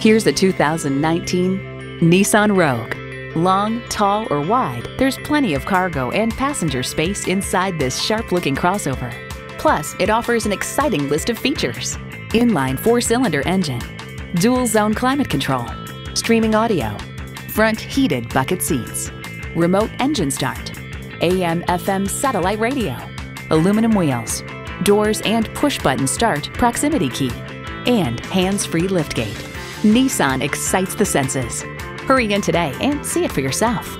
Here's a 2019 Nissan Rogue. Long, tall, or wide, there's plenty of cargo and passenger space inside this sharp-looking crossover. Plus, it offers an exciting list of features. Inline four-cylinder engine, dual zone climate control, streaming audio, front heated bucket seats, remote engine start, AM FM satellite radio, aluminum wheels, doors and push button start proximity key, and hands-free liftgate. Nissan excites the senses. Hurry in today and see it for yourself.